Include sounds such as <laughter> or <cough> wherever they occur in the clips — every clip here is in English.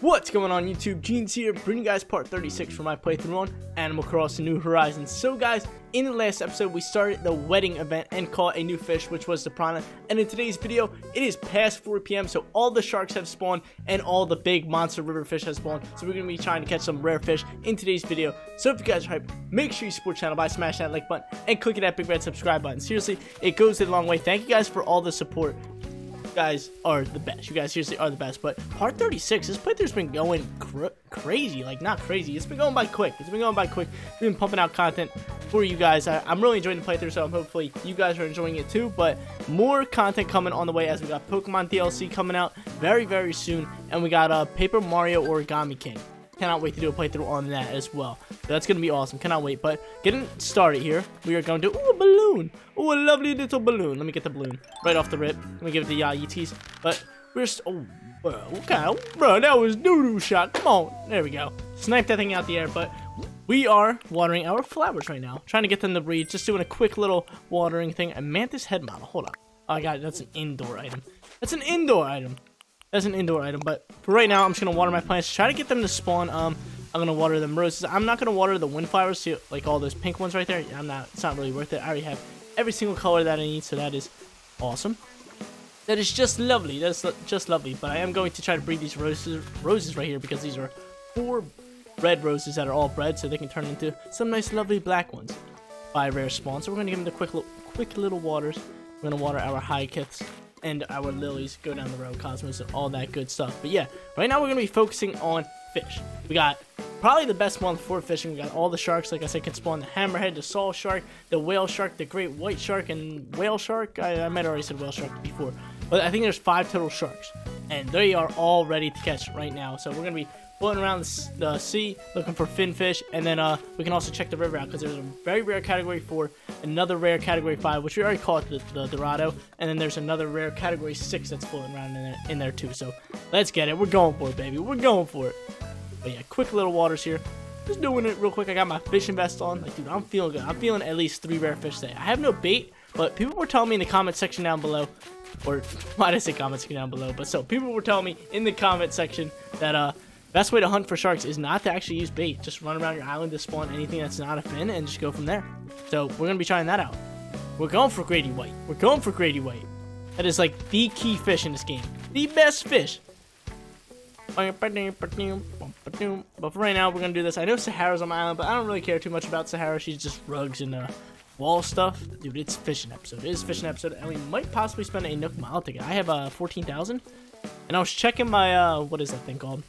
What's going on YouTube? Jeans here, bringing you guys part 36 for my playthrough on Animal Crossing New Horizons. So guys, in the last episode we started the wedding event and caught a new fish which was the piranha. And in today's video, it is past 4 p.m. so all the sharks have spawned and all the big monster river fish have spawned. So we're going to be trying to catch some rare fish in today's video. So if you guys are hyped, make sure you support the channel by smashing that like button and clicking that big red subscribe button. Seriously, it goes a long way. Thank you guys for all the support guys are the best. You guys seriously are the best. But part 36, this playthrough's been going cr crazy. Like, not crazy. It's been going by quick. It's been going by quick. We've been pumping out content for you guys. I, am really enjoying the playthrough, so I'm hopefully you guys are enjoying it too. But more content coming on the way as we got Pokemon DLC coming out very, very soon. And we got uh, Paper Mario Origami King. Cannot wait to do a playthrough on that as well. That's going to be awesome. Cannot wait. But getting started here, we are going to... Ooh, a balloon. Ooh, a lovely little balloon. Let me get the balloon right off the rip. Let me give it the uh, Yeeties. But we're... Oh, bro. Okay. Bro, that was doo-doo shot. Come on. There we go. Snipe that thing out the air. But we are watering our flowers right now. Trying to get them to breed. Just doing a quick little watering thing. A mantis head model. Hold on. Oh, I got it. That's an indoor item. That's an indoor item. That's an indoor item, but for right now, I'm just gonna water my plants. Try to get them to spawn. Um, I'm gonna water them roses. I'm not gonna water the windflowers, see, like all those pink ones right there. I'm not. It's not really worth it. I already have every single color that I need, so that is awesome. That is just lovely. That's just lovely. But I am going to try to breed these roses, roses right here because these are four red roses that are all bred, so they can turn into some nice, lovely black ones by rare spawn. So we're gonna give them the quick, quick little waters. We're gonna water our hyacinths and our lilies go down the road, cosmos, and all that good stuff. But yeah, right now we're gonna be focusing on fish. We got probably the best one for fishing. We got all the sharks, like I said, can spawn the hammerhead, the saw shark, the whale shark, the great white shark, and whale shark. I, I might already said whale shark before, but I think there's five total sharks, and they are all ready to catch right now. So we're gonna be floating around the sea looking for finfish and then uh, we can also check the river out because there's a very rare category 4 another rare category 5 which we already call it the, the dorado and then there's another rare category 6 that's floating around in there, in there too so let's get it. We're going for it baby. We're going for it. But yeah quick little waters here. Just doing it real quick. I got my fishing vest on. Like dude i'm feeling good. I'm feeling at least three rare fish today. I have no bait but people were telling me in the comment section down below or <laughs> why did i say comment section down below? But so people were telling me in the comment section that uh Best way to hunt for sharks is not to actually use bait. Just run around your island to spawn anything that's not a fin and just go from there. So we're going to be trying that out. We're going for great white. We're going for great white. That is like the key fish in this game. The best fish. But for right now, we're going to do this. I know Sahara's on my island, but I don't really care too much about Sahara. She's just rugs and uh, wall stuff. Dude, it's fishing episode. It is fishing episode, and we might possibly spend a Nook Mile ticket. I have uh, 14,000. And I was checking my, uh, what is that thing called?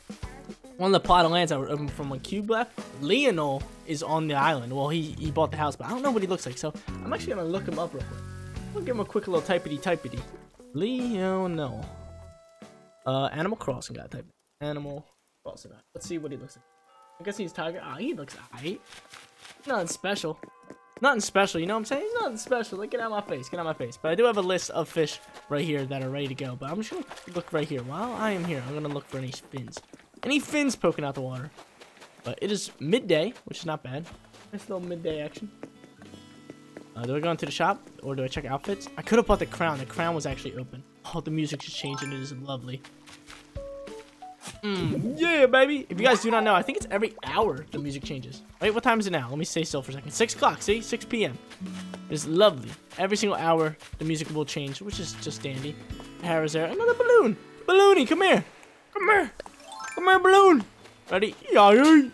One of the plot of lands that from when Cube left, Lionel is on the island. Well, he, he bought the house, but I don't know what he looks like. So I'm actually going to look him up real quick. I'll give him a quick little typity typity. Lionel. Uh, Animal Crossing guy type. Animal Crossing guy. Let's see what he looks like. I guess he's tiger. Ah, he looks alright. Nothing special. Nothing special, you know what I'm saying? He's nothing special. Like, get out my face. Get out my face. But I do have a list of fish right here that are ready to go. But I'm just going to look right here. While I am here, I'm going to look for any fins. Any fins poking out the water. But it is midday, which is not bad. Nice little midday action. Uh, do I go into the shop or do I check outfits? I could have bought the crown. The crown was actually open. Oh, the music is changing. It is lovely. Mm, yeah, baby. If you guys do not know, I think it's every hour the music changes. Wait, what time is it now? Let me stay still for a second. 6 o'clock, see? 6 p.m. It's lovely. Every single hour, the music will change, which is just dandy. Harris there. Another balloon. Balloony, come here. Come here. Come here, balloon. Ready? Yeah.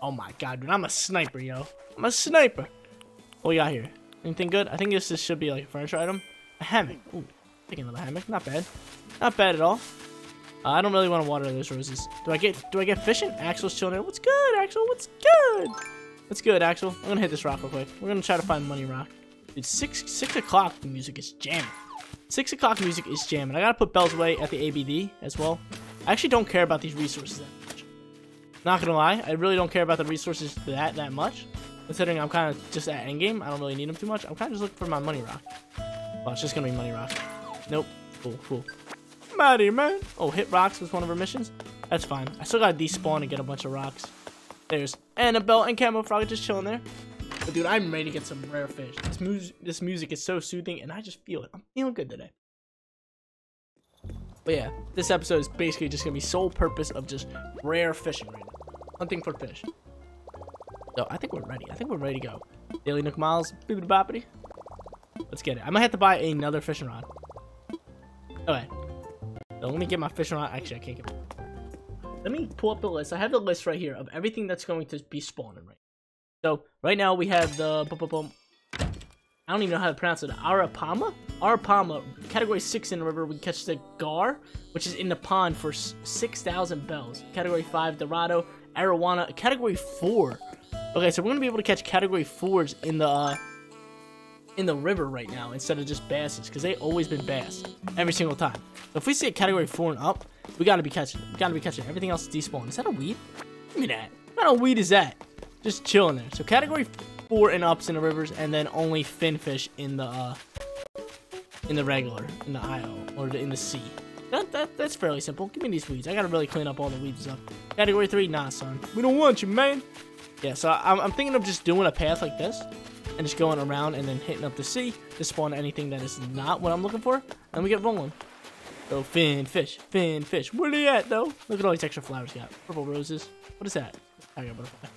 Oh my god, dude. I'm a sniper, yo. I'm a sniper. What we got here? Anything good? I think this, this should be like a furniture item. A hammock. Ooh, Taking another hammock. Not bad. Not bad at all. Uh, I don't really want to water those roses. Do I get do I get fishing? Axel's chilling there. What's good, Axel? What's good? What's good, Axel? I'm gonna hit this rock real quick. We're gonna try to find money rock. It's six six o'clock. The music is jamming. Six o'clock music is jamming. I gotta put bells away at the ABD as well. I actually don't care about these resources that much. Not gonna lie, I really don't care about the resources that that much. Considering I'm kind of just at endgame, I don't really need them too much. I'm kind of just looking for my money rock. Well, it's just gonna be money rock. Nope. Cool, cool. Maddie, man. Oh, hit rocks was one of our missions. That's fine. I still gotta despawn and get a bunch of rocks. There's Annabelle and Camofrog just chilling there. But dude, I'm ready to get some rare fish. This, mu this music is so soothing, and I just feel it. I'm feeling good today. But yeah, this episode is basically just gonna be sole purpose of just rare fishing right now. Hunting for fish. So I think we're ready. I think we're ready to go. Daily Nook Miles, bibbidi boppity. Let's get it. I might have to buy another fishing rod. Okay. So let me get my fishing rod. Actually, I can't get. It. Let me pull up the list. I have the list right here of everything that's going to be spawning right. So right now we have the. Boom, boom, boom. I don't even know how to pronounce it. Arapama? Arapama, category 6 in the river, we catch the gar, which is in the pond for 6,000 bells. Category 5, Dorado, Arowana, category 4. Okay, so we're going to be able to catch category 4s in the, uh, in the river right now instead of just basses, because they always been bass every single time. So if we see a category 4 and up, we got to be catching. We got to be catching. Everything else is despawn. Is that a weed? Give me that. What kind of weed is that? Just chilling there. So category four and ups in the rivers, and then only finfish in the uh, in the regular, in the IO, or the, in the sea. That, that, that's fairly simple. Give me these weeds. I gotta really clean up all the weeds up. Category 3, nah, son. We don't want you, man. Yeah, so I'm, I'm thinking of just doing a path like this, and just going around and then hitting up the sea to spawn anything that is not what I'm looking for, and we get rolling. So, fin, fish, fin, fish. Where are they at, though? Look at all these extra flowers got. Purple roses. What is that? I got butterfly.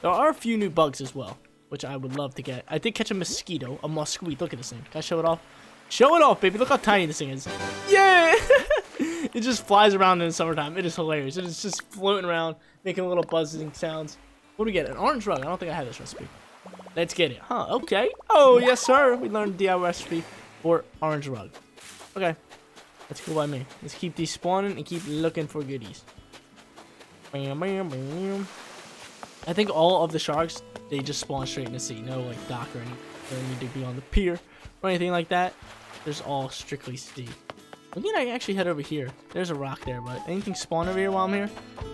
There are a few new bugs as well which I would love to get. I did catch a mosquito, a mosquito. Look at this thing. Can I show it off? Show it off, baby. Look how tiny this thing is. Yeah! <laughs> it just flies around in the summertime. It is hilarious. It is just floating around, making little buzzing sounds. What do we get? An orange rug. I don't think I have this recipe. Let's get it. Huh, okay. Oh, yes, sir. We learned the DIY recipe for orange rug. Okay. That's cool by me. Let's keep these spawning and keep looking for goodies. Bam, bam, bam. I think all of the sharks, they just spawn straight in the sea. No, like, dock or anything. They don't need to be on the pier or anything like that. There's all strictly sea. We can actually head over here. There's a rock there, but anything spawn over here while I'm here?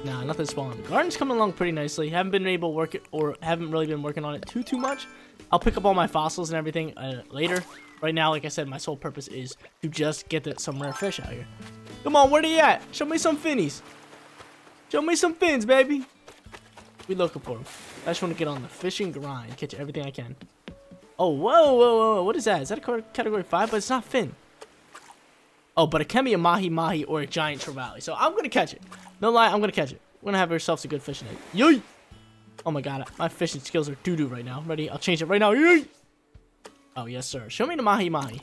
Nah, nothing spawned. The garden's coming along pretty nicely. Haven't been able to work it, or haven't really been working on it too, too much. I'll pick up all my fossils and everything uh, later. Right now, like I said, my sole purpose is to just get the, some rare fish out here. Come on, where are you at? Show me some finnies. Show me some fins, baby we looking for? I just want to get on the fishing grind, catch everything I can. Oh, whoa, whoa, whoa, what is that? Is that a category 5? But it's not fin. Oh, but it can be a mahi-mahi or a giant trevally. So I'm going to catch it. No lie, I'm going to catch it. We're going to have ourselves a good fishing day. Yay! Oh my god, my fishing skills are doo-doo right now. Ready? I'll change it right now. Yay! Oh, yes, sir. Show me the mahi-mahi.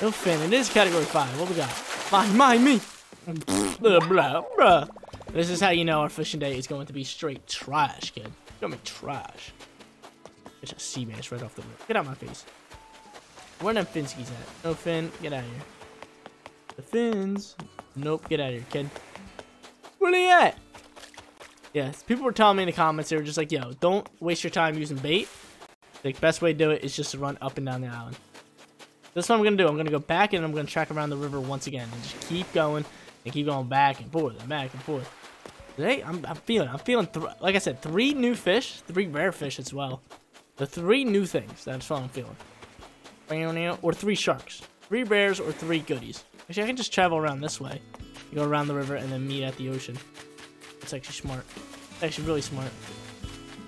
No fin. It is category 5. What we got? Mahi-mahi me! blah, blah, blah. This is how you know our fishing day is going to be straight trash, kid. It's gonna be trash. It's a sea bass right off the rip. Get out of my face. Where them finskies at? No fin, get out of here. The fins. Nope, get out of here, kid. Where are they at? Yes, people were telling me in the comments, they were just like, yo, don't waste your time using bait. The best way to do it is just to run up and down the island. That's what I'm going to do. I'm going to go back and I'm going to track around the river once again and just keep going and keep going back and forth and back and forth. Today, I'm, I'm feeling, I'm feeling, like I said, three new fish, three rare fish as well. The three new things, that's what I'm feeling. Or three sharks. Three bears or three goodies. Actually, I can just travel around this way. Go around the river and then meet at the ocean. It's actually smart. It's actually really smart.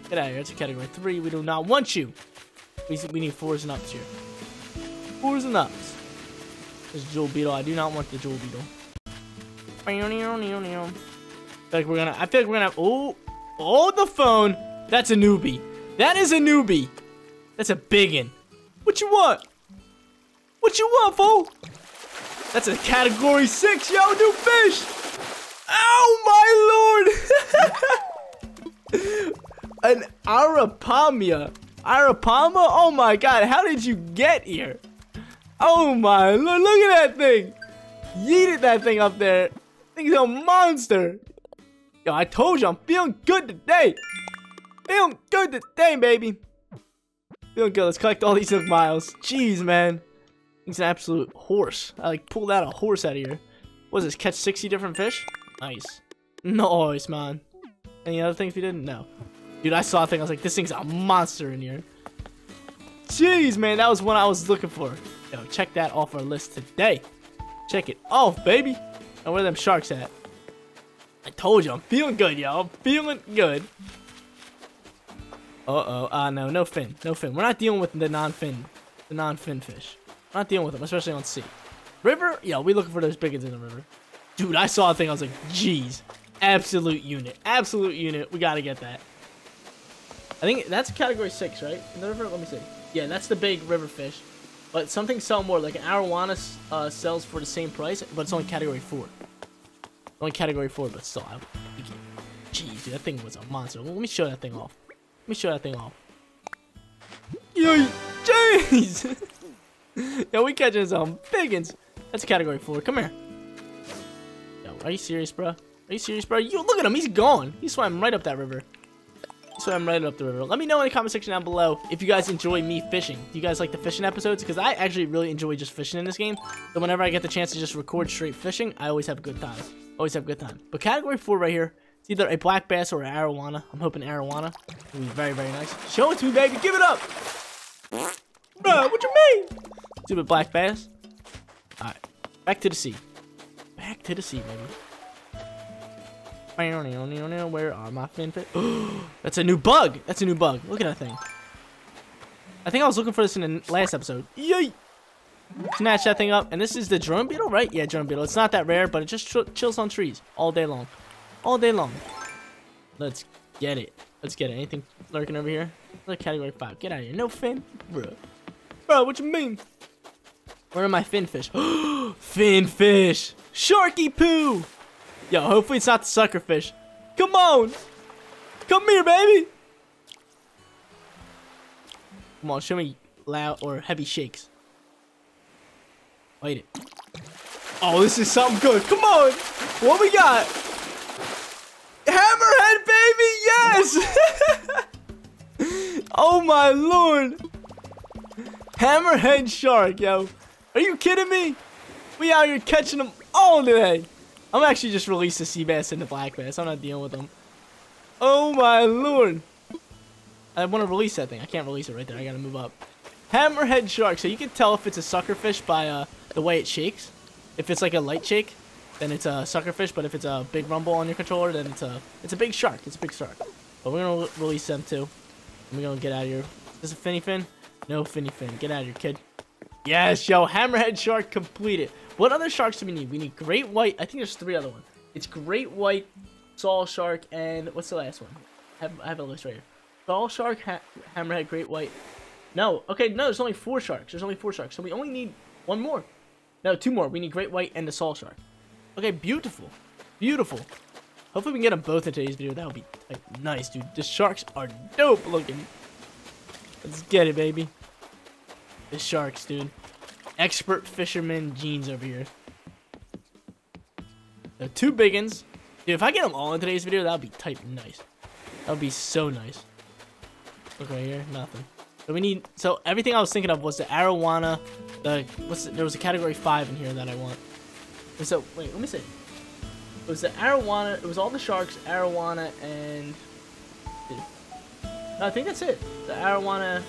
Get out of here. It's a category three. We do not want you. We, we need fours and ups here. Fours and ups. This jewel beetle. I do not want the jewel beetle like we're gonna. I feel like we're gonna. Oh, oh, the phone. That's a newbie. That is a newbie. That's a biggin. What you want? What you want, fool? That's a category six, yo, new fish. Oh my lord! <laughs> An Arapamia. Arapama? Oh my god, how did you get here? Oh my lord, look at that thing! Yeeted that thing up there. Thing's a monster. Yo, I told you I'm feeling good today. Feeling good today, baby. Feeling good. Let's collect all these miles. Jeez, man. He's an absolute horse. I like pulled out a horse out of here. What is this? Catch 60 different fish? Nice. Nice, man. Any other things we didn't? know? Dude, I saw a thing. I was like, this thing's a monster in here. Jeez, man. That was one I was looking for. Yo, check that off our list today. Check it off, baby. And where are them sharks at? I told you, I'm feeling good, y'all. I'm feeling good. Uh-oh. Ah, uh, no. No fin. No fin. We're not dealing with the non-fin. The non-fin fish. We're not dealing with them, especially on sea. River? Yeah, we looking for those biggins in the river. Dude, I saw a thing. I was like, jeez. Absolute unit. Absolute unit. We got to get that. I think that's category 6, right? In the river? Let me see. Yeah, that's the big river fish. But something sell more. Like an arowana uh, sells for the same price, but it's only category 4. Only category 4, but still. I, jeez, dude, that thing was a monster. Let me show that thing off. Let me show that thing off. Yo, jeez! <laughs> Yo, we catching some biggins. That's a category 4. Come here. Yo, are you serious, bro? Are you serious, bro? You look at him. He's gone. He swam right up that river. He swam right up the river. Let me know in the comment section down below if you guys enjoy me fishing. Do you guys like the fishing episodes? Because I actually really enjoy just fishing in this game. So whenever I get the chance to just record straight fishing, I always have a good time. Always have a good time. But category 4 right here, it's either a black bass or an arowana. I'm hoping arowana be very, very nice. Show it to me, baby. Give it up. Bro, what you mean? Stupid black bass. Alright. Back to the sea. Back to the sea, baby. Where are my finfish? <gasps> That's a new bug. That's a new bug. Look at that thing. I think I was looking for this in the last episode. Yay! Snatch that thing up. And this is the drone beetle, right? Yeah, drone beetle. It's not that rare, but it just chills on trees all day long. All day long. Let's get it. Let's get it. Anything lurking over here? Look, category 5. Get out of here. No fin? Bro. Bro, what you mean? Where are my fin fish? <gasps> fin fish! Sharky poo! Yo, hopefully it's not the sucker fish. Come on! Come here, baby! Come on, show me loud or heavy shakes. Wait it. Oh, this is something good. Come on! What we got? Hammerhead, baby! Yes! <laughs> oh my lord! Hammerhead shark, yo. Are you kidding me? We out here catching them all day. I'm actually just release the sea bass and the black bass. I'm not dealing with them. Oh my lord. I want to release that thing. I can't release it right there. I gotta move up. Hammerhead shark. So you can tell if it's a sucker fish by uh, the way it shakes. If it's like a light shake, then it's a sucker fish. But if it's a big rumble on your controller, then it's a it's a big shark. It's a big shark. But we're gonna release them too. We're gonna get out of here. Is this a finny fin? No finny fin. Get out of here, kid. Yes, yo, hammerhead shark completed. What other sharks do we need? We need great white. I think there's three other ones. It's great white, saw shark, and what's the last one? I have, I have a list right here. Saw shark, ha hammerhead, great white. No, okay, no, there's only four sharks. There's only four sharks, so we only need one more. No, two more. We need great white and the saw shark. Okay, beautiful, beautiful. Hopefully we can get them both in today's video. That would be like, nice, dude. The sharks are dope looking. Let's get it, baby. The sharks, dude. Expert fisherman jeans over here. The two big ones. Dude, if I get them all in today's video, that would be type nice. That would be so nice. Look right here, nothing. So we need, so everything I was thinking of was the arowana, the, what's the, there was a category 5 in here that I want. And so, wait, let me see. It was the arowana, it was all the sharks, arowana, and. No, I think that's it. The arowana,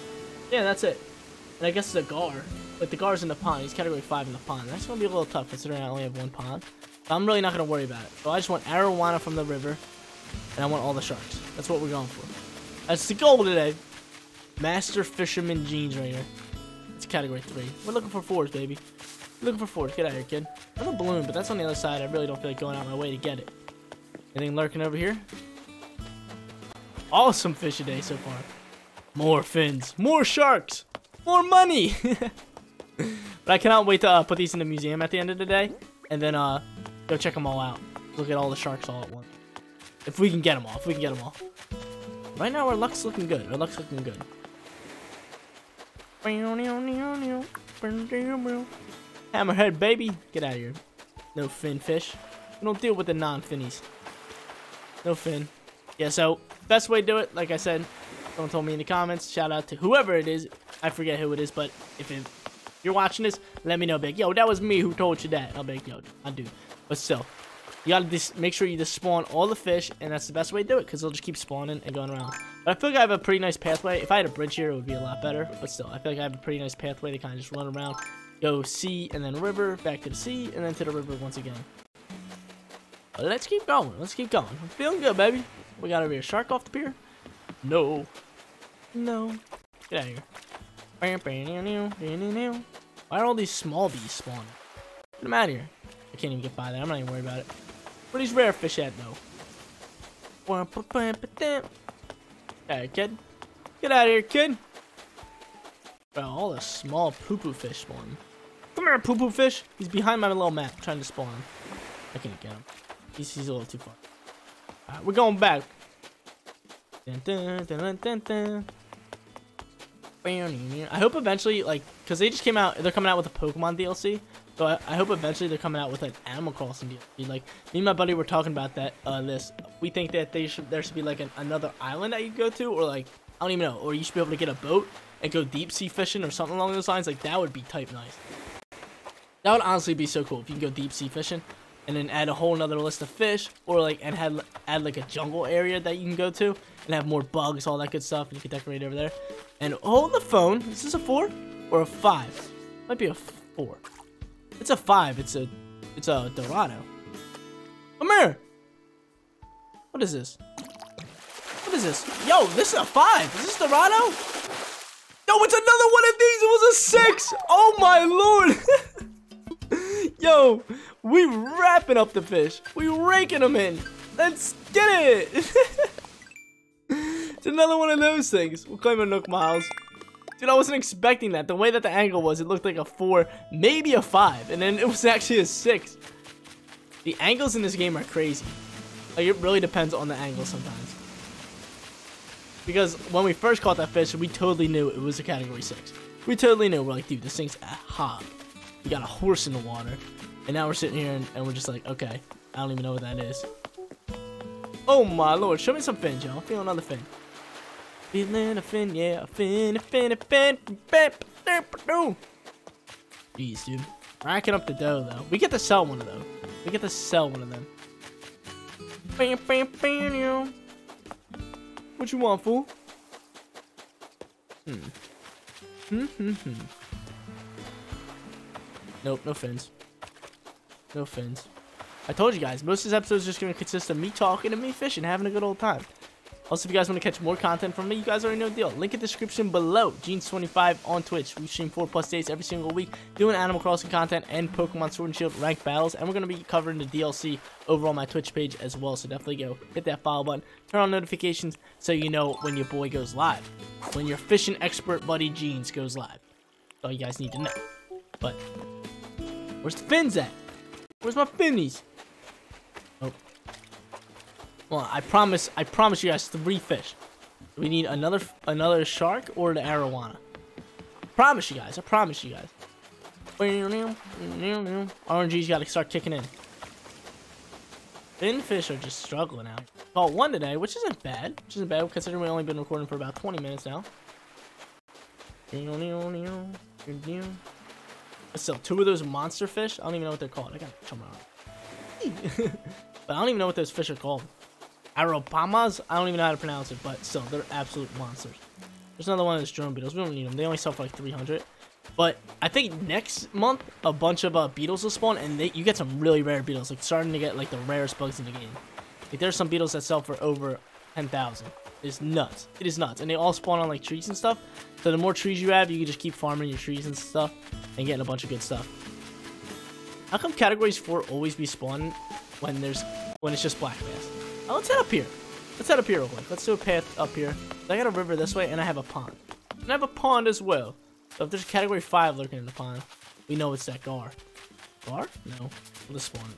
yeah, that's it. And I guess the gar. But the gar's in the pond. He's category 5 in the pond. That's going to be a little tough considering I only have one pond. But I'm really not going to worry about it. So I just want arowana from the river. And I want all the sharks. That's what we're going for. That's the goal today. Master Fisherman Jeans right here. It's category 3. We're looking for fours, baby. We're looking for fours. Get out of here, kid. I have a balloon, but that's on the other side. I really don't feel like going out my way to get it. Anything lurking over here? Awesome fish today so far. More fins. More sharks. More money. <laughs> but I cannot wait to uh, put these in the museum at the end of the day. And then uh, go check them all out. Look at all the sharks all at once. If we can get them all. If we can get them all. Right now, our luck's looking good. Our luck's looking good. Hammerhead, baby. Get out of here. No fin fish. We don't deal with the non-finnies. No fin. Yeah, so, best way to do it, like I said, someone told me in the comments. Shout out to whoever it is. I forget who it is, but if it you're watching this, let me know, big. Yo, that was me who told you that. I'll be like, yo, I do. But still, you gotta just make sure you just spawn all the fish, and that's the best way to do it, because they'll just keep spawning and going around. But I feel like I have a pretty nice pathway. If I had a bridge here, it would be a lot better. But still, I feel like I have a pretty nice pathway to kind of just run around, go sea, and then river, back to the sea, and then to the river once again. But let's keep going. Let's keep going. I'm feeling good, baby. We got over here. Shark off the pier? No. No. Get out of here. Why are all these small bees spawning? Get them out of here. I can't even get by there. I'm not even worried about it. Where these rare fish at, though? Hey, kid. Get out of here, kid. Bro, all the small poo-poo fish spawn. Come here, poo-poo fish. He's behind my little map, trying to spawn. I can't get him. He's, he's a little too far. Alright, we're going back. Dun, dun, dun. I hope eventually, like, because they just came out, they're coming out with a Pokemon DLC. So I, I, hope eventually they're coming out with an Animal Crossing DLC. Like, me and my buddy were talking about that, uh, this. We think that they should, there should be, like, an, another island that you go to, or, like, I don't even know, or you should be able to get a boat and go deep sea fishing or something along those lines. Like, that would be type nice. That would honestly be so cool if you can go deep sea fishing and then add a whole another list of fish or like and had add like a jungle area that you can go to and have more bugs all that good stuff and you can decorate over there. And hold the phone this is this a four or a five? Might be a four. It's a five. It's a it's a dorado. Come here what is this what is this yo this is a five is this dorado no it's another one of these it was a six oh my lord <laughs> Yo, we wrapping up the fish. We raking them in. Let's get it. <laughs> it's another one of those things. We'll claim a Nook Miles. Dude, I wasn't expecting that. The way that the angle was, it looked like a 4, maybe a 5. And then it was <laughs> actually a 6. The angles in this game are crazy. Like, it really depends on the angle sometimes. Because when we first caught that fish, we totally knew it was a Category 6. We totally knew. We're like, dude, this thing's a hog. We got a horse in the water. And now we're sitting here and, and we're just like, okay, I don't even know what that is. Oh my lord, show me some fins, y'all. Feel another fin. Feeling a fin, yeah, a fin, a fin, a fin, fin. Jeez, dude. Racking up the dough, though. We get to sell one of them. We get to sell one of them. What you want, fool? Hmm. Hmm, hmm, hmm. Nope, no fins. No fins. I told you guys, most of this episode is just going to consist of me talking and me fishing, having a good old time. Also, if you guys want to catch more content from me, you guys already know the deal. Link in the description below. Jeans25 on Twitch. We stream 4 plus days every single week, doing Animal Crossing content and Pokemon Sword and Shield ranked battles. And we're going to be covering the DLC over on my Twitch page as well. So definitely go hit that follow button, turn on notifications so you know when your boy goes live. When your fishing expert buddy Jeans goes live. All you guys need to know. But Where's the fins at? Where's my finnies? Well, I promise, I promise you guys three fish. We need another another shark or the arowana. Promise you guys. I promise you guys. RNG's got to start kicking in. Finfish are just struggling out. Caught one today, which isn't bad. Which isn't bad considering we've only been recording for about 20 minutes now. Still, two of those monster fish. I don't even know what they're called. I got come on. <laughs> but I don't even know what those fish are called. Aropamas? I don't even know how to pronounce it, but still, they're absolute monsters. There's another one of those drone beetles. We don't need them. They only sell for like 300. But I think next month, a bunch of uh, beetles will spawn, and they, you get some really rare beetles. Like, starting to get, like, the rarest bugs in the game. Like, there's some beetles that sell for over 10,000. It's nuts. It is nuts. And they all spawn on, like, trees and stuff. So the more trees you have, you can just keep farming your trees and stuff and getting a bunch of good stuff. How come categories 4 always be spawning when there's when it's just black bass? Oh, let's head up here. Let's head up here real quick. Let's do a path up here. I got a river this way and I have a pond. And I have a pond as well. So if there's category 5 lurking in the pond, we know it's that gar. Gar? No. We'll just spawn.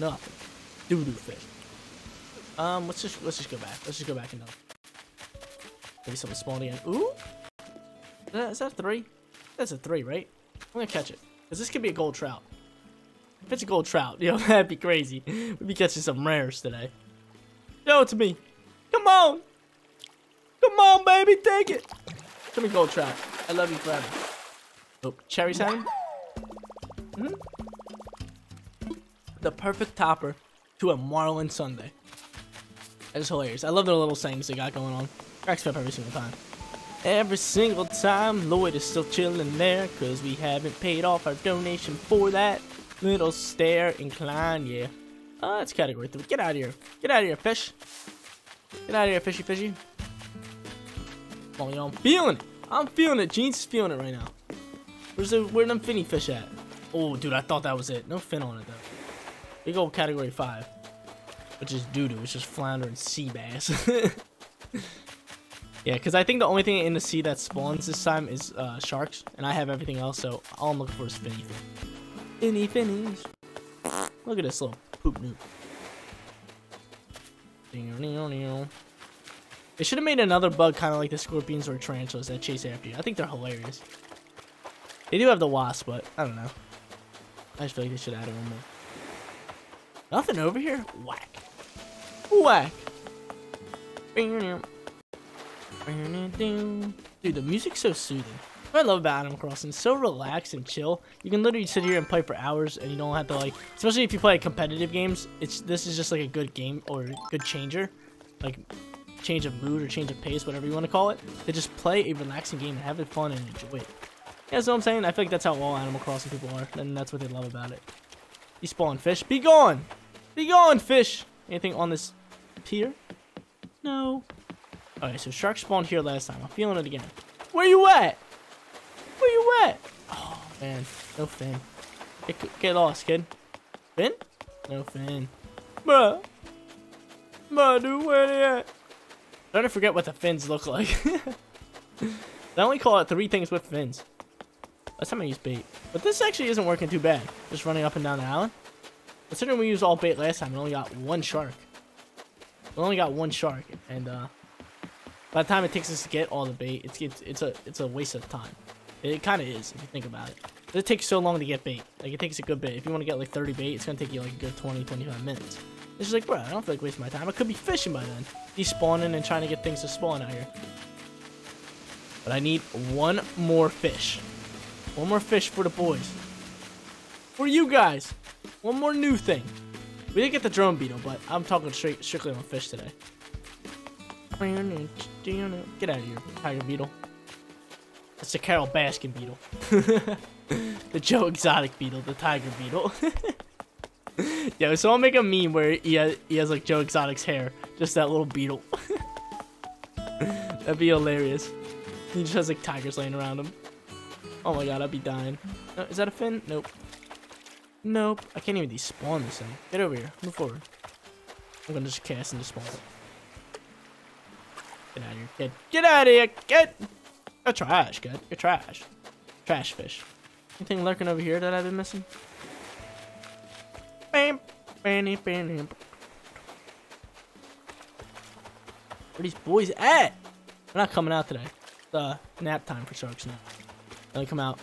Nothing. Doo-doo fish. Um, let's just let's just go back. Let's just go back and Maybe something spawned again. Ooh! Is that, is that a three? That's a three, right? I'm gonna catch it. Because this could be a gold trout. It's a gold trout, <laughs> you know, that'd be crazy. We'd be catching some rares today. Show it to me. Come on! Come on, baby, take it! Show me gold trout. I love you forever. Oh, cherry sign? Mm -hmm. The perfect topper to a Marlin Sunday. That is hilarious. I love the little sayings they got going on. Cracks up every single time. Every single time, Lloyd is still chilling there, cause we haven't paid off our donation for that. Little stare incline, yeah. Uh, that's category three. Get out of here. Get out of here, fish. Get out of here, fishy fishy. Oh, yo, I'm feeling it. I'm feeling it. Jeans is feeling it right now. Where's the where them finny fish at? Oh, dude, I thought that was it. No fin on it, though. Big old category 5. Which is doo-doo. It's just flounder and sea bass. <laughs> yeah, because I think the only thing in the sea that spawns this time is uh, sharks. And I have everything else, so all I'm looking for is finny fin. Finny finnies. Look at this little poop noob. They should have made another bug kind of like the scorpions or tarantulas that chase after you. I think they're hilarious. They do have the wasp, but I don't know. I just feel like they should add one more. Nothing over here? Whack. Whack. Dude, the music's so soothing. What I love about Animal Crossing, it's so relaxed and chill. You can literally sit here and play for hours and you don't have to like, especially if you play competitive games, it's this is just like a good game or good changer. Like change of mood or change of pace, whatever you want to call it. To just play a relaxing game and have it fun and enjoy it. Yeah, that's what I'm saying. I feel like that's how all Animal Crossing people are, and that's what they love about it. You spawn fish. Be gone! Be gone, fish! Anything on this pier? No. Alright, so shark spawned here last time. I'm feeling it again. Where you at? Where you at? Oh, man. No fin. Get, get lost, kid. Fin? No fin. Bruh. Bruh, dude, where they at? I'm trying to forget what the fins look like. <laughs> I only call it three things with fins. Last time I used bait. But this actually isn't working too bad. Just running up and down the island. Considering we used all bait last time, we only got one shark. We only got one shark, and uh, by the time it takes us to get all the bait, it's it's, it's a it's a waste of time. It kind of is if you think about it. It takes so long to get bait. Like it takes a good bit. If you want to get like 30 bait, it's gonna take you like a good 20, 25 minutes. It's just like, bro, I don't feel like wasting my time. I could be fishing by then. Despawning and trying to get things to spawn out here. But I need one more fish. One more fish for the boys. For you guys. One more new thing. We did get the drone beetle, but I'm talking straight, strictly on fish today. Get out of here, tiger beetle. It's the Carole Baskin beetle. <laughs> the Joe Exotic beetle, the tiger beetle. <laughs> Yeah, so I'll make a meme where he has, he has like Joe Exotic's hair. Just that little beetle. <laughs> That'd be hilarious. He just has like tigers laying around him. Oh my god, I'd be dying. No, is that a fin? Nope. Nope. I can't even despawn this thing. Get over here. Move forward. I'm gonna just cast and despawn Get out of here, kid. Get out of here, kid! You're trash, kid. You're trash. Trash fish. Anything lurking over here that I've been missing? Bam, bam, bam, Where these boys at? They're not coming out today. It's uh, nap time for sharks now. They come out.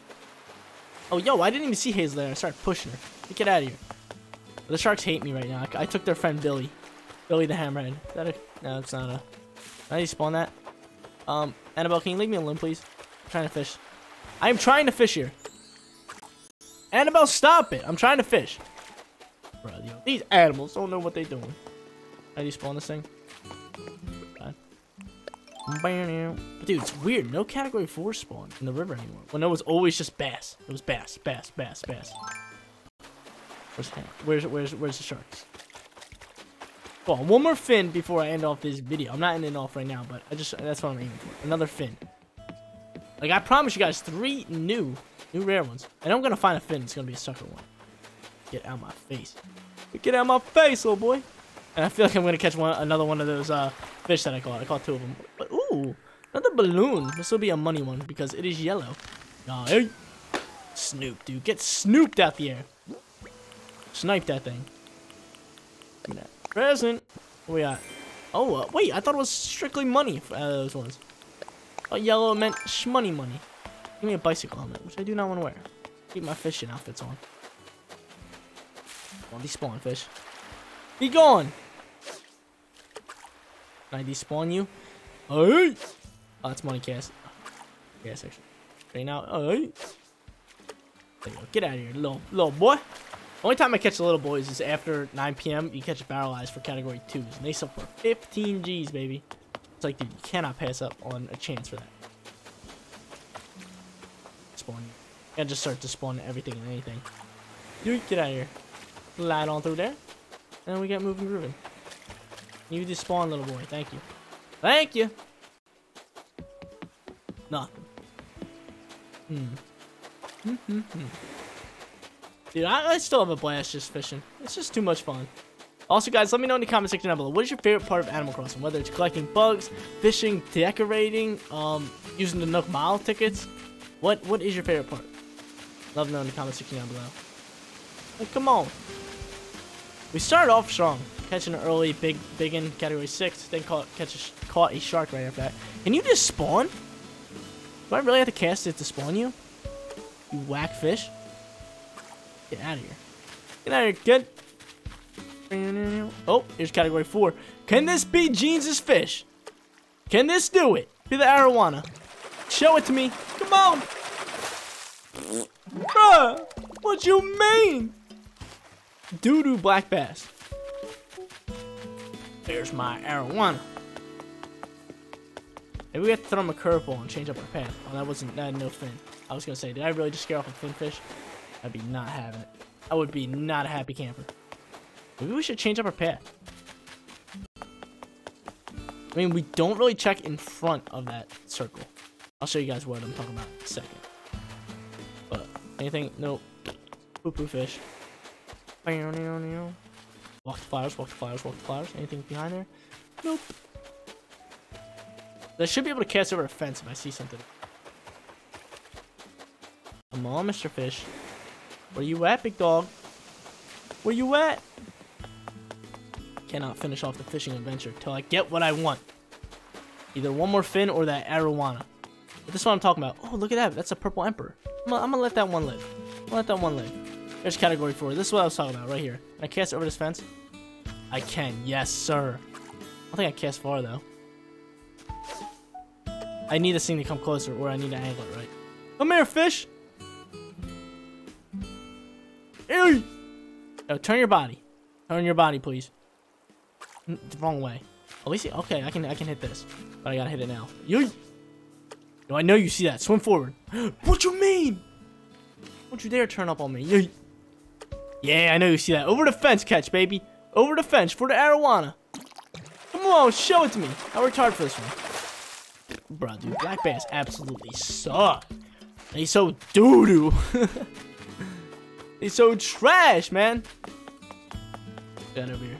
Oh, yo, I didn't even see Hazel there. I started pushing her. Get out of here. The sharks hate me right now. I, I took their friend Billy. Billy the Hammerhead. Is that a... No, it's not a... Can I spawn that? Um, Annabelle, can you leave me alone, please? I'm trying to fish. I am trying to fish here. Annabelle, stop it. I'm trying to fish. Bro, yo, these animals don't know what they're doing. How do you spawn this thing? Dude, it's weird. No category 4 spawn in the river anymore. When it was always just bass. It was bass, bass, bass, bass. Where's the, where's where's where's the sharks? One more fin before I end off this video. I'm not ending off right now, but I just that's what I'm aiming for. Another fin. Like I promise you guys, three new, new rare ones. And I'm gonna find a fin. It's gonna be a sucker one. Get out of my face. Get out of my face, little boy. And I feel like I'm gonna catch one, another one of those uh, fish that I caught. I caught two of them. But ooh, another balloon. This will be a money one because it is yellow. Nah, hey. Snoop, dude. Get snooped out the air. Snipe that thing. Give me that. Present. What we got? Oh, uh, wait. I thought it was strictly money for uh, those ones. Oh, yellow meant shmoney money. Give me a bicycle helmet, which I do not want to wear. Keep my fishing outfits on. Well, despawn fish. Be gone! Can I despawn you? Hey! Oh, that's money cast. Gas section. Okay, now, hey! There you go. Get out of here, little, little boy. Only time I catch the little boys is after 9 p.m. You catch barrel eyes for category 2s. And they sell for 15 G's, baby. It's like, dude, you cannot pass up on a chance for that. Spawn. And just start to spawn everything and anything. Dude, get out of here. Light on through there. And we get moving grooving. You just spawn, little boy. Thank you. Thank you. Nothing. Hmm. Hmm, hmm, hmm. Dude, I, I still have a blast just fishing. It's just too much fun. Also, guys, let me know in the comment section down below. What is your favorite part of Animal Crossing? Whether it's collecting bugs, fishing, decorating, um, using the Nook Mile tickets. What What is your favorite part? Love me know in the comment section down below. Like, come on. We started off strong. Catching an early big big in category 6. Then caught, catch a, caught a shark right after that. Can you just spawn? Do I really have to cast it to spawn you? You whack fish? Get out of here. Get out of here, kid. Oh, here's category four. Can this be Jeans' fish? Can this do it? Be the arowana. Show it to me. Come on. Bruh, what you mean? Doo-doo black bass. There's my arowana. Maybe we have to throw him a curveball and change up our path. Oh, that wasn't, that no fin. I was gonna say, did I really just scare off a finfish? I'd be not having it. I would be not a happy camper. Maybe we should change up our path. I mean, we don't really check in front of that circle. I'll show you guys what I'm talking about in a second. But, anything? Nope. Poo-poo fish. Walk the flowers, walk the flowers, walk the flowers. Anything behind there? Nope. I should be able to cast over a fence if I see something. Come on, Mr. Fish. Where you at, big dog? Where you at? Cannot finish off the fishing adventure till I get what I want. Either one more fin or that arowana. But this is what I'm talking about. Oh, look at that. That's a purple emperor. I'm gonna, I'm gonna let that one live. I'm gonna let that one live. There's category four. This is what I was talking about right here. Can I cast over this fence? I can. Yes, sir. I don't think I cast far, though. I need this thing to come closer, or I need to angle it right. Come here, fish! Hey! No, turn your body. Turn your body, please. The wrong way. At least, okay, I can I can hit this, but I gotta hit it now. You. No, I know you see that. Swim forward. <gasps> what you mean? Don't you dare turn up on me. Yeet. Yeah, I know you see that. Over the fence catch, baby. Over the fence for the arowana. Come on, show it to me. I worked hard for this one. Bro, dude, black bass absolutely suck. They so doo-doo. <laughs> He's so trash, man. Get over here.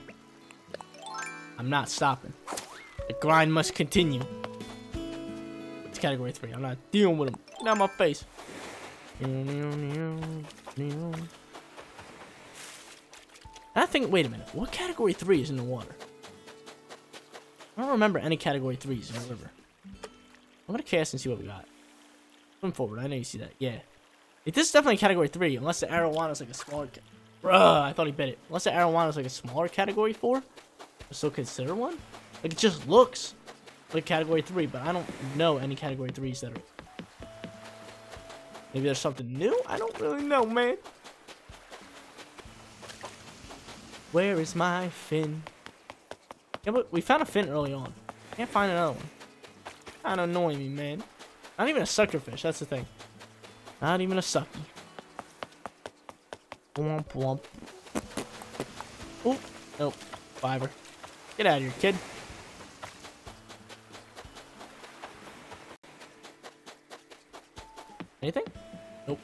I'm not stopping. The grind must continue. It's category three. I'm not dealing with him. Get out my face. I think, wait a minute. What category three is in the water? I don't remember any category threes in the river. I'm gonna cast and see what we got. Swim forward. I know you see that. Yeah. Like, this is definitely category three, unless the arowana is like a smaller. Bruh, I thought he bit it. Unless the arowana is like a smaller category four, still consider one. Like it just looks like category three, but I don't know any category threes that are. Maybe there's something new. I don't really know, man. Where is my fin? Yeah, but we found a fin early on. Can't find another one. Kinda annoying me, man. Not even a sucker fish, that's the thing. Not even a sucky. Womp womp. Oh, nope. Fiver. Get out of here, kid. Anything? Nope.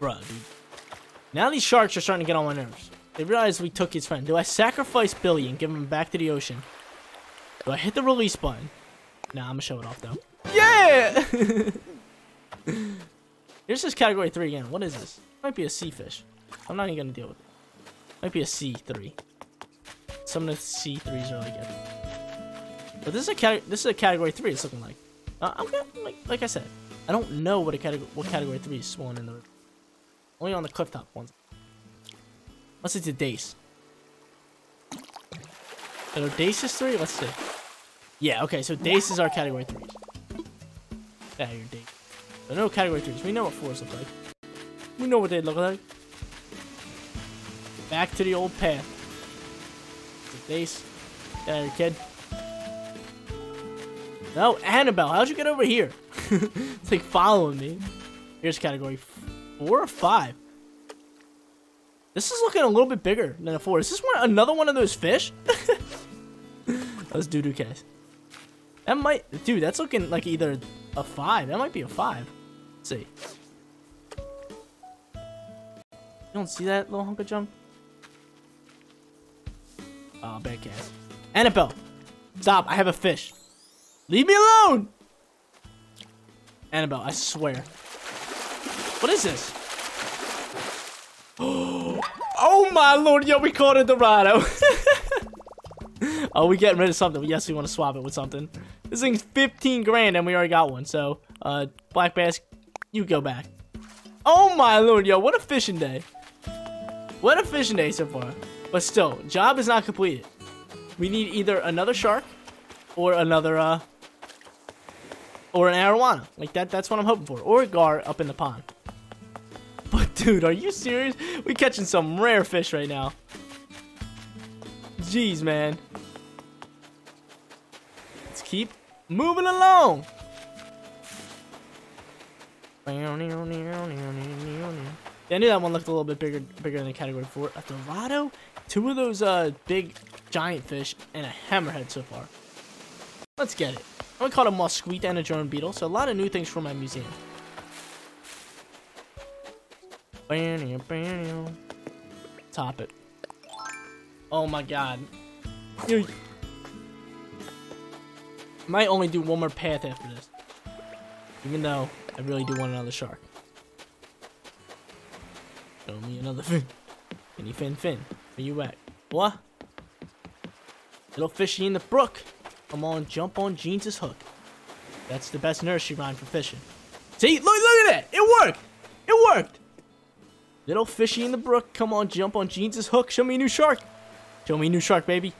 Bruh, dude. Now these sharks are starting to get on my nerves. They realize we took his friend. Do I sacrifice Billy and give him back to the ocean? Do I hit the release button? Nah, I'm gonna show it off though. Yeah! <laughs> This category 3 again. What is this? Might be a sea fish. I'm not even gonna deal with it. Might be a C3. Some of the C3s are really good. But this is a this is a category 3 it's looking like. Uh, I'm gonna, like, like I said, I don't know what a category what category 3 is spawn in the river. Only on the clifftop ones. Unless it's a dace. So dace is 3? Let's see. Yeah, okay, so dace is our category 3s. Yeah, your dace. No category 3s. We know what 4s look like. We know what they look like. Back to the old path. The dace. Get out of here, kid. No, Annabelle, how'd you get over here? <laughs> it's like following me. Here's category 4 or 5. This is looking a little bit bigger than a 4. Is this one another one of those fish? <laughs> Let's do do case. That might, dude, that's looking like either a 5. That might be a 5. See. don't see that little hunk of junk? Oh, bad cast. Annabelle, stop. I have a fish. Leave me alone! Annabelle, I swear. What is this? <gasps> Oh my lord, yo, we caught a Dorado. <laughs> oh, we getting rid of something. Yes, we want to swap it with something. This thing's 15 grand and we already got one. So, uh, Black Bass, you go back. Oh my lord, yo, what a fishing day. What a fishing day so far. But still, job is not completed. We need either another shark or another, uh, or an arowana. Like that, that's what I'm hoping for. Or a gar up in the pond. But dude, are you serious? We catching some rare fish right now. Jeez, man. Let's keep moving along. Yeah, I knew that one looked a little bit bigger bigger than category 4. A Dorado, two of those uh, big giant fish, and a hammerhead so far. Let's get it. I caught a mosquito and a drone beetle, so a lot of new things for my museum. Top it. Oh my god. Might only do one more path after this. Even though I really do want another shark. Show me another fin. Finny fin fin. Where you at? What? Little fishy in the brook. Come on, jump on Jeans' hook. That's the best nursery rhyme for fishing. See? Look, look at that! It worked! It worked! Little fishy in the brook. Come on, jump on Jeans' hook. Show me a new shark. Show me a new shark, baby.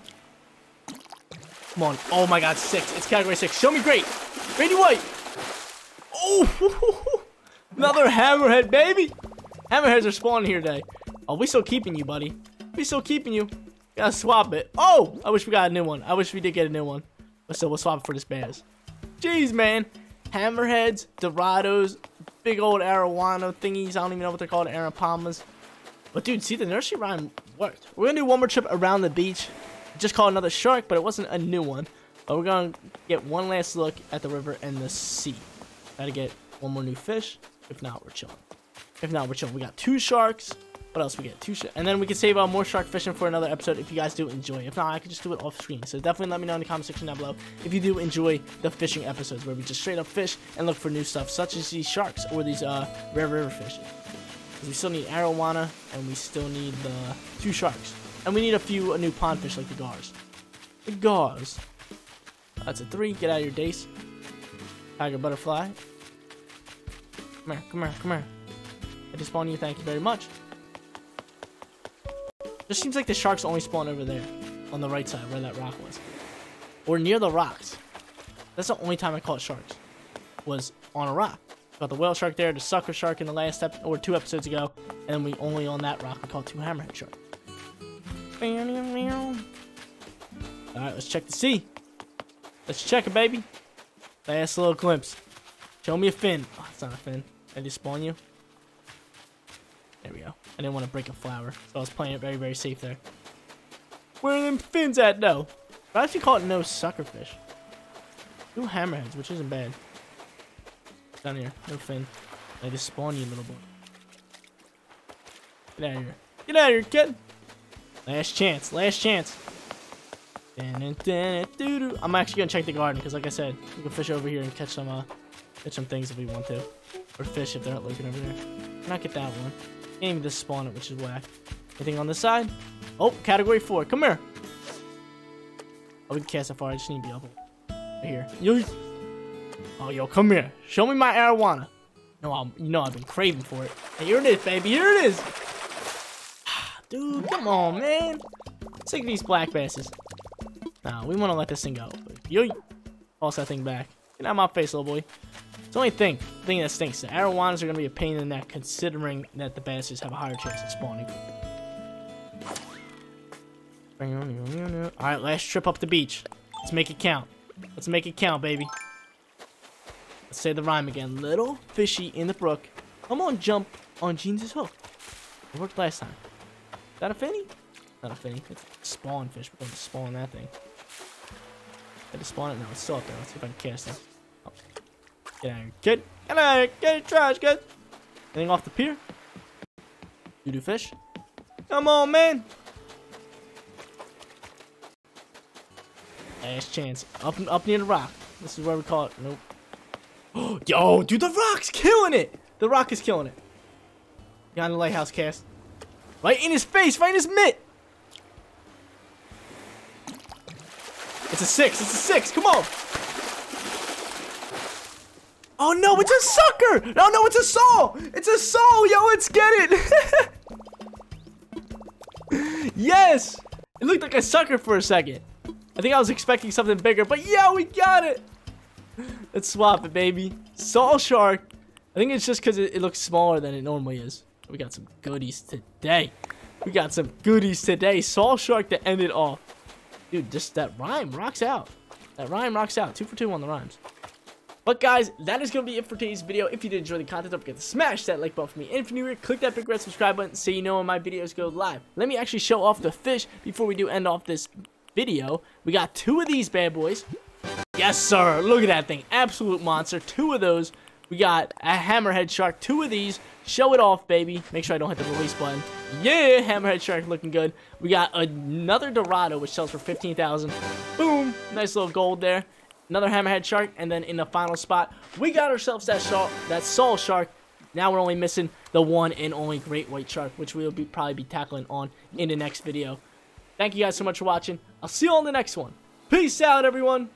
Come on. Oh my god, six. It's category six. Show me great. Grady White. Oh, <laughs> another hammerhead, baby. Hammerheads are spawning here today. Oh, we still keeping you, buddy. We still keeping you. Gotta swap it. Oh, I wish we got a new one. I wish we did get a new one. But still, we'll swap it for this bass. Jeez, man. Hammerheads, Dorados, big old arowana thingies. I don't even know what they're called, arapaimas. But dude, see the nursery rhyme worked. We're gonna do one more trip around the beach. Just caught another shark, but it wasn't a new one. But we're gonna get one last look at the river and the sea. Gotta get one more new fish. If not, we're chilling. If not, we're chilling. We got two sharks. What else we get? Two sharks. and then we can save uh, more shark fishing for another episode if you guys do enjoy. If not, I could just do it off screen. So definitely let me know in the comment section down below if you do enjoy the fishing episodes where we just straight up fish and look for new stuff, such as these sharks or these uh, rare river fish. We still need arowana and we still need the two sharks. And we need a few a new pond fish like the gars. The gars. That's a three. Get out of your dace. Tiger butterfly. Come here, come here, come here. I just spawn you. Thank you very much. Just seems like the sharks only spawn over there. On the right side, where that rock was. Or near the rocks. That's the only time I caught sharks. Was on a rock. Got the whale shark there, the sucker shark in the last step or two episodes ago. And then we only on that rock we caught two hammerhead sharks. Alright, let's check the sea. Let's check it, baby. Last little glimpse. Show me a fin. Oh, it's not a fin. I just spawn you. There we go. I didn't want to break a flower, so I was playing it very, very safe there. Where are them fins at, though? I actually call it no suckerfish. Two hammerheads, which isn't bad. Down here, no fin. I just spawn you, little boy. Get out of here. Get out of here, kid! Last chance, last chance. I'm actually gonna check the garden because, like I said, we can fish over here and catch some, uh, catch some things if we want to, or fish if they're not looking over there. Not get that one. Can't even just spawn it, which is whack. Anything on this side? Oh, category four. Come here. Oh, we can cast it far. I just need to be up right here. Yo. Oh, yo, come here. Show me my arowana. No, I'm, you know I've been craving for it. And here it is, baby. Here it is. <sighs> Dude, come on, man. Of these black basses. Nah, we want to let this thing go. Yo, toss that thing back. Get out of my face, little boy. It's the only thing, the thing that stinks. The arowanas are going to be a pain in the neck considering that the basses have a higher chance of spawning. Alright, last trip up the beach. Let's make it count. Let's make it count, baby. Let's say the rhyme again. Little fishy in the brook. Come on, jump on Jeans' hook. It worked last time. Is that a finny? Not a finny. It's a spawn fish. We're going to spawn that thing. Did just spawn it? No, it's still up there. Let's see if I can cast it. Get out of here. Get out of here. Trash, kid. Anything off the pier? You do fish? Come on, man. Last chance. Up up near the rock. This is where we call it. Nope. <gasps> Yo, dude, the rock's killing it. The rock is killing it. Behind the lighthouse cast. Right in his face, right in his mitt. It's a six. It's a six. Come on. Oh no, it's a sucker! No, no, it's a saw! It's a saw! Yo, let's get it! <laughs> yes! It looked like a sucker for a second. I think I was expecting something bigger, but yeah, we got it! Let's swap it, baby. Saw Shark. I think it's just because it, it looks smaller than it normally is. We got some goodies today. We got some goodies today. Saw Shark to end it off. Dude, just that rhyme rocks out. That rhyme rocks out. Two for two on the rhymes. But guys, that is going to be it for today's video. If you did enjoy the content, don't forget to smash that like button for me. And if you're new here, click that big red subscribe button so you know when my videos go live. Let me actually show off the fish before we do end off this video. We got two of these bad boys. Yes, sir. Look at that thing. Absolute monster. Two of those. We got a hammerhead shark. Two of these. Show it off, baby. Make sure I don't hit the release button. Yeah, hammerhead shark looking good. We got another Dorado, which sells for 15000 Boom. Nice little gold there another hammerhead shark, and then in the final spot, we got ourselves that shark, that saw shark. Now we're only missing the one and only great white shark, which we'll be probably be tackling on in the next video. Thank you guys so much for watching. I'll see you on the next one. Peace out, everyone.